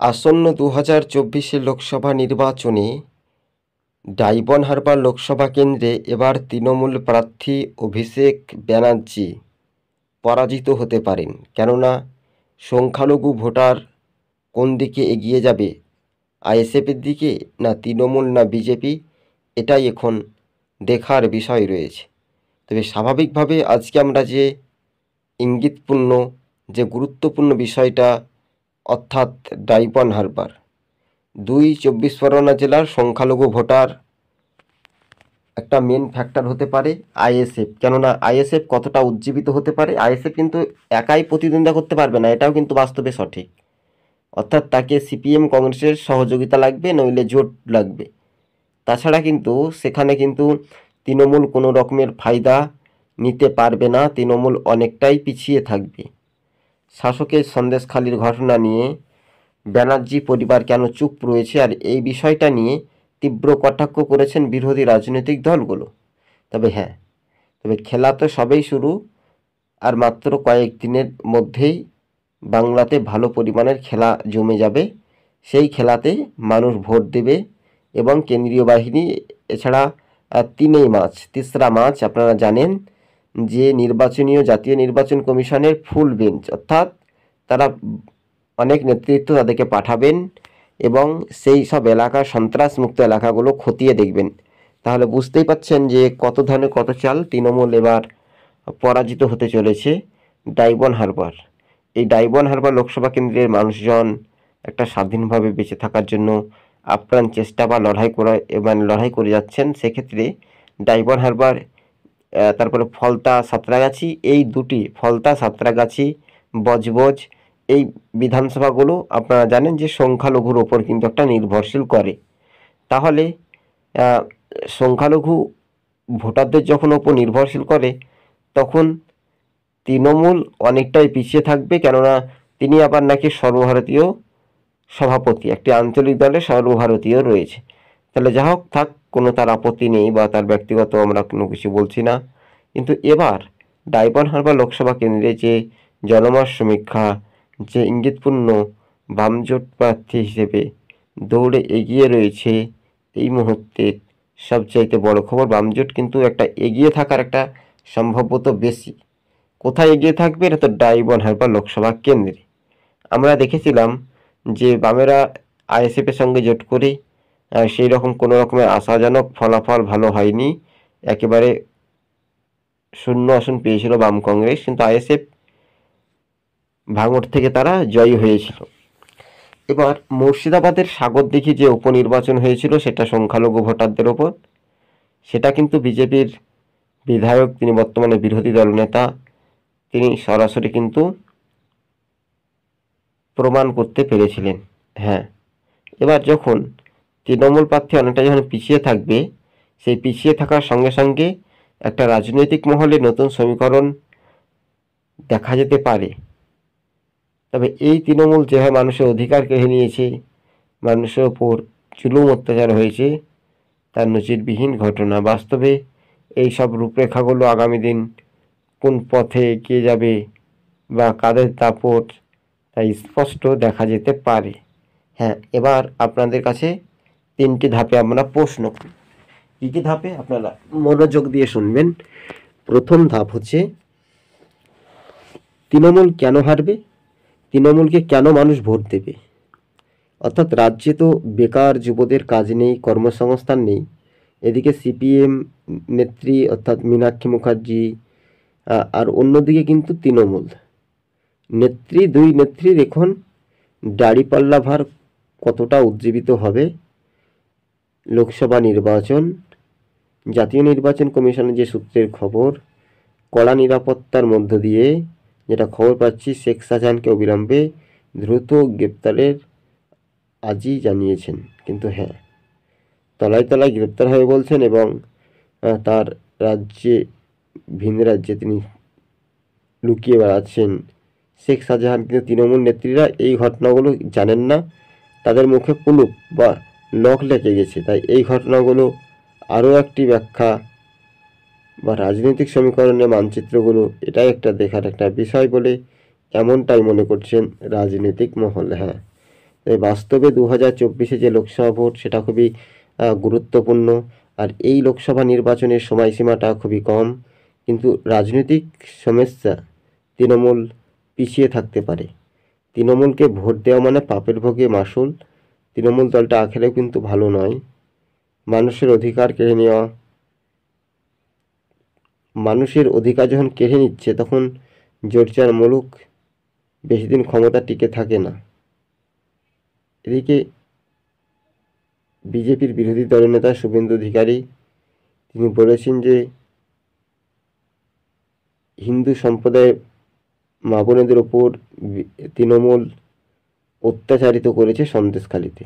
আসন্ন দু হাজার চব্বিশে লোকসভা নির্বাচনে ডাইবন হারবার লোকসভা কেন্দ্রে এবার তৃণমূল প্রার্থী অভিষেক ব্যানার্জি পরাজিত হতে পারেন। কেননা, সংখ্যালঘু ভোটার কোন দিকে এগিয়ে যাবে, আইএসএফের দিকে না তৃণমূল না বিজেপি, এটাই এখন দেখার বিষয় রয়েছে। তবে স্বাভাবিকভাবে আজকে আমরা যে ইঙ্গিতপূর্ণ, যে গুরুত্বপূর্ণ বিষয়টা অর্থাৎ ডাইবন হারবার। দুই চব্বিশ পরগনা জেলার সংখ্যালঘু ভোটার একটা মেন ফ্যাক্টর হতে পারে আইএসএফ। কেননা আইএসএফ কতটা উজ্জীবিত হতে পারে, আইএসএফ কিন্তু একাই প্রতিদ্বন্দ্বিতা করতে পারবে না, এটাও কিন্তু বাস্তবে সঠিক। অর্থাৎ তাকে সিপিএম কংগ্রেসের সহযোগিতা লাগবে, নইলে জোট লাগবে। তাছাড়া কিন্তু সেখানে কিন্তু তৃণমূল কোনো রকমের ফায়দা নিতে পারবে না, তৃণমূল অনেকটাই পিছিয়ে থাকবে। শাসকের সন্দেশখালির ঘটনা নিয়ে ব্যানার্জি পরিবার কেন চুপ রয়েছে আর এই বিষয়টা নিয়ে তীব্র কটাক্ষ করেছেন বিরোধী রাজনৈতিক দলগুলো? তবে হ্যাঁ তবে খেলা তো সবেই শুরু আর মাত্র কয়েক দিনের মধ্যেই বাংলাতে ভালো পরিমাণের খেলা জমে যাবে। সেই খেলাতে মানুষ ভোট দেবে এবং কেন্দ্রীয় বাহিনী, এছাড়া তিনেই মাছ, তিসরা মাছ, আপনারা জানেন যে নির্বাচনীয় জাতীয় নির্বাচন কমিশনের ফুল বেঞ্চ, অর্থাৎ তারা অনেক নেতৃত্ব তাদেরকে পাঠাবেন এবং সেই সব এলাকা, সন্ত্রাসমুক্ত এলাকাগুলো খতিয়ে দেখবেন। তাহলে বুঝতেই পাচ্ছেন যে কত ধরনের কত চাল তৃণমূল এবার পরাজিত হতে চলেছে ডাইবন হারবার। এই ডাইবন হারবার লোকসভা কেন্দ্রের মানুষজন একটা স্বাধীনভাবে বেঁচে থাকার জন্য আপ্রাণ চেষ্টা বা লড়াই করা মানে লড়াই করে যাচ্ছেন, সেক্ষেত্রে ডাইবন হারবার তারপরে ফলতা সাঁতরাগাছি, এই দুটি ফলতা সাঁতরাগাছি, বজবজ, এই বিধানসভাগুলো আপনারা জানেন যে সংখ্যালঘুর ওপর কিন্তু একটা নির্ভরশীল করে। তাহলে সংখ্যালঘু ভোটারদের যখন ওপর নির্ভরশীল করে, তখন তৃণমূল অনেকটাই পিছিয়ে থাকবে, কেননা তিনি আবার নাকি সর্বভারতীয় সভাপতি, একটি আঞ্চলিক দলে সর্বভারতীয় রয়েছে। তাহলে যা হোক, থাক, কোনো তার আপত্তি নেই বা তার ব্যক্তিগত আমরা কোনো কিছু বলছি না। কিন্তু এবার ডাইবন হারবার লোকসভা কেন্দ্রে যে জনমত সমীক্ষা, যে ইঙ্গিতপূর্ণ বামজোট প্রার্থী হিসেবে দৌড়ে এগিয়ে রয়েছে, এই মুহূর্তে সবচাইতে বড় খবর বামজোট কিন্তু একটা এগিয়ে থাকার একটা সম্ভাব্যত বেশি। কোথায় এগিয়ে থাকবে এটা তো ডাইবন হারবার লোকসভা কেন্দ্রে। আমরা দেখেছিলাম যে বামেরা আইএসএফের সঙ্গে জোট করে সেই রকম কোনো রকমের আশাজনক ফলাফল ভালো হয়নি। একেবারে শূন্য আসন পেয়েছিল বাম কংগ্রেস, কিন্তু আইএসএফ ভাঙড় থেকে তারা জয়ী হয়েছিল। এবার মুর্শিদাবাদের সাগর দিঘি যে উপনির্বাচন হয়েছিল, সেটা সংখ্যালঘু ভোটারদের ওপর। সেটা কিন্তু বিজেপির বিধায়ক, তিনি বর্তমানে বিরোধী দল নেতা, তিনি সরাসরি কিন্তু প্রমাণ করতে পেরেছিলেন। হ্যাঁ এবার যখন তৃণমূল প্রার্থী অনেকটা যখন পিছিয়ে থাকবে, সেই পিছিয়ে থাকার সঙ্গে সঙ্গে একটা রাজনৈতিক মহলে নতুন সমীকরণ দেখা যেতে পারে। তবে এই তৃণমূল যেভাবে মানুষের অধিকার কেড়ে নিয়েছে, মানুষের ওপর চুলুম অত্যাচার হয়েছে, তার নজিরবিহীন ঘটনা। বাস্তবে এই সব রূপরেখাগুলো আগামী দিন কোন পথে এগিয়ে যাবে বা কাদের দাপট, তা স্পষ্ট দেখা যেতে পারে। হ্যাঁ এবার আপনাদের কাছে তিনটি ধাপে আমরা প্রশ্ন করি। কী কী ধাপে? আপনারা মনোযোগ দিয়ে শুনবেন। প্রথম ধাপ হচ্ছে, তৃণমূল কেন হারবে? তৃণমূলকে কেন মানুষ ভোট দেবে? অর্থাৎ রাজ্যে তো বেকার যুবদের কাজ নেই, কর্মসংস্থান নেই। এদিকে সিপিএম নেত্রী অর্থাৎ মীনাক্ষী মুখার্জি আর অন্যদিকে কিন্তু তৃণমূল। নেত্রী, দুই নেত্রীর এখন দাড়িপাল্লা ভার কতটা উজ্জীবিত হবে? লোকসভা নির্বাচন, জাতীয় নির্বাচন কমিশনের যে সূত্রের খবর, কড়া নিরাপত্তার মধ্য দিয়ে যেটা খবর পাচ্ছি, শেখ শাহজাহানকে অবিলম্বে দ্রুত গ্রেপ্তারের আজই জানিয়েছেন। কিন্তু হ্যাঁ তলায় তলায় গ্রেপ্তার হয়ে বলছেন এবং তার রাজ্যে, ভিন রাজ্যে তিনি লুকিয়ে বেড়াচ্ছেন। শেখ শাহজাহান কিন্তু তৃণমূল নেত্রীরা এই ঘটনাগুলো জানেন না। তাদের মুখে কুলুপ বা লক লেগে গেছে। তাই এই ঘটনাগুলো আরও একটি ব্যাখ্যা বা রাজনৈতিক সমীকরণের মানচিত্রগুলো, এটাই একটা দেখার একটা বিষয় বলে এমনটাই মনে করছেন রাজনৈতিক মহল। হ্যাঁ তাই বাস্তবে দু হাজার চব্বিশে যে লোকসভা ভোট, সেটা খুবই গুরুত্বপূর্ণ। আর এই লোকসভা নির্বাচনের সময়সীমাটা খুবই কম। কিন্তু রাজনৈতিক সমস্যা তৃণমূল পিছিয়ে থাকতে পারে। তৃণমূলকে ভোট দেওয়া মানে পাপের ভোগে মাসুল। তৃণমূল দলটা আখেরেও কিন্তু ভালো নয়। মানুষের অধিকার কেড়ে নেওয়া, মানুষের অধিকার যখন কেড়ে নিচ্ছে, তখন জোরচার মুলুক বেশি দিন ক্ষমতা টিকে থাকে না। এদিকে বিজেপির বিরোধী দলনেতা শুভেন্দু অধিকারী, তিনি বলেছেন যে হিন্দু সম্প্রদায়ের মা বোনেদের ওপর তৃণমূল অত্যাচারিত করেছে সন্দেশখালিতে।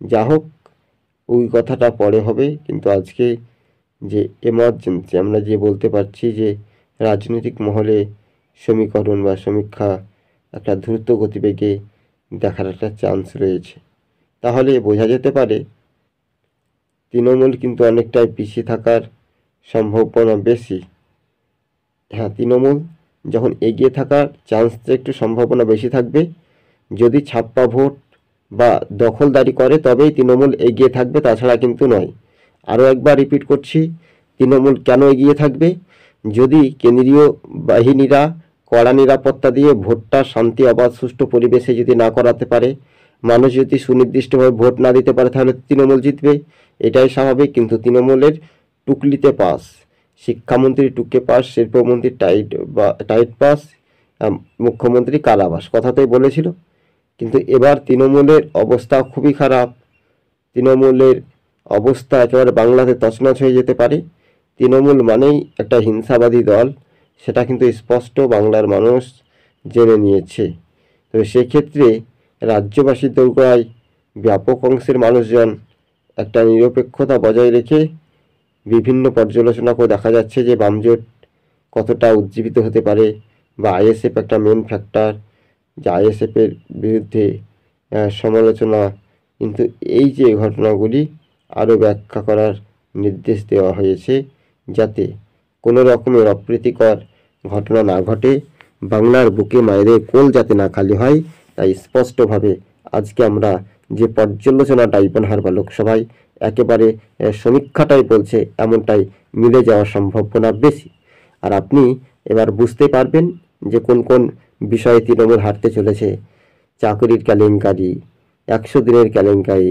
যা হোক, ওই কথাটা পরে হবে, কিন্তু আজকে যে এমার্জেন্সি আমরা যে বলতে পারছি যে রাজনৈতিক মহলে সমীকরণ বা সমীক্ষা একটা দ্রুত গতিবেগে দেখার একটা চান্স রয়েছে। তাহলে বোঝা যেতে পারে, তৃণমূল কিন্তু অনেকটাই পিছিয়ে থাকার সম্ভাবনা বেশি। হ্যাঁ তৃণমূল যখন এগিয়ে থাকার চান্সটা একটু সম্ভাবনা বেশি থাকবে যদি ছাপ্পা ভোট বা দখলদারি করে, তবেই তৃণমূল এগিয়ে থাকবে, তাছাড়া কিন্তু নয়। আরও একবার রিপিট করছি, তৃণমূল কেন এগিয়ে থাকবে? যদি কেন্দ্রীয় বাহিনীরা কড়া নিরাপত্তা দিয়ে ভোটটা শান্তি অবাধ সুষ্ঠু পরিবেশে যদি না করাতে পারে, মানুষ যদি সুনির্দিষ্টভাবে ভোট না দিতে পারে, তাহলে তৃণমূল জিতবে। এটাই স্বাভাবিক, কিন্তু তৃণমূলের টুকলিতে পাস, শিক্ষামন্ত্রী টুকে পাস, শিল্পমন্ত্রী টাইট বা, টাইট পাস মুখ্যমন্ত্রী কালাবাস কথাতেই বলেছিল। কিন্তু এবার তৃণমূলের অবস্থা খুবই খারাপ। তৃণমূলের অবস্থা একেবারে বাংলাতে তছনছ হয়ে যেতে পারে। তৃণমূল মানেই একটা হিংসাবাদী দল, সেটা কিন্তু স্পষ্ট বাংলার মানুষ জেনে নিয়েছে। তবে সেক্ষেত্রে রাজ্যবাসীর দোরগোড়ায় ব্যাপক অংশের মানুষজন একটা নিরপেক্ষতা বজায় রেখে বিভিন্ন পর্যালোচনা করে দেখা যাচ্ছে যে বামজোট কতটা উজ্জীবিত হতে পারে বা আইএসএফ একটা মেন ফ্যাক্টর যে আইএসএফের বিরুদ্ধে সমালোচনা, কিন্তু এই যে ঘটনাগুলি আরও ব্যাখ্যা করার নির্দেশ দেওয়া হয়েছে যাতে কোনো রকমের অপ্রীতিকর ঘটনা না ঘটে, বাংলার বুকে মায়েদের কোল যাতে না খালি হয়, তাই স্পষ্টভাবে আজকে আমরা যে পর্যালোচনা ডাইবন হারবা লোকসভায় একেবারে সমীক্ষাটাই বলছে এমনটাই মিলে যাওয়ার সম্ভাবনা বেশি। আর আপনি এবার বুঝতে পারবেন যে কোন কোন বিষয়ে তৃণমূল হারতে চলেছে। চাকরির কেলেঙ্কারি, একশো দিনের কেলেঙ্কারি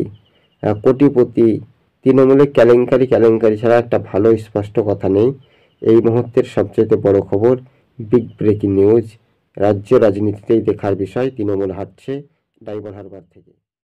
কোটিপতি, তৃণমূলের কেলেঙ্কারি কেলেঙ্কারি ছাড়া একটা ভালো স্পষ্ট কথা নেই। এই মুহূর্তের সবচেয়ে বড় খবর, বিগ ব্রেকিং নিউজ, রাজ্য রাজনীতিতেই দেখার বিষয়, তৃণমূল হাঁটছে ডাইভার হারবার থেকে।